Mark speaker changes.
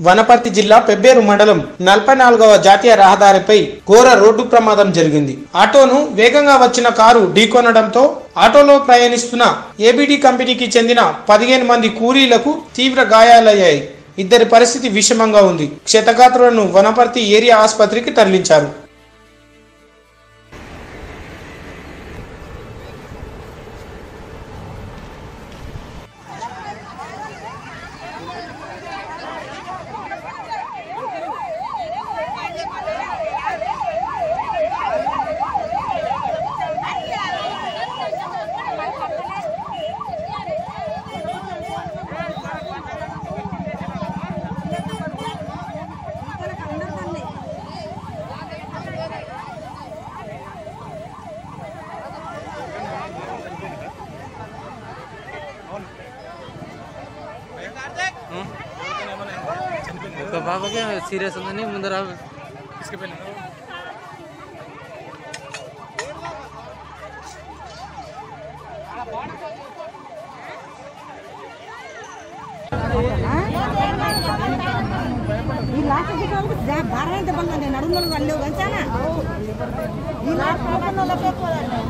Speaker 1: వనపర్తి జిల్లా పెబ్బేరు మండలం నలభై నాలుగవ జాతీయ రహదారిపై ఘోర రోడ్డు ప్రమాదం జరిగింది. ఆటోను వేగంగా వచ్చిన కారు ఢీకొనడంతో ఆటోలో ప్రయాణిస్తున్న ఏబిడి కంపెనీకి చెందిన పదిహేను మంది కూలీలకు తీవ్ర గాయాలయ్యాయి. ఇద్దరి పరిస్థితి విషమంగా ఉంది. క్షతగాత్రులను వనపర్తి ఏరియా ఆసుపత్రికి తరలించారు.
Speaker 2: कबाब हो गया सीरियस होना नहीं मुंदर आप इसके पे
Speaker 3: ಈ ಲಾಸ್ಟ್ ಬಿಟ್ಟು ಬಾರ ಅಂತ ಬಂದೆ ನಡು ನಡುಗೆ ಅಲ್ಲಿ ಹೋಗಿ ಹಂಚಾನ ಈ ಲಾಸ್ಟ್ ಬಂದು ಲಭ್ಯಕ್ಕೆ ಹೋದಂತೆ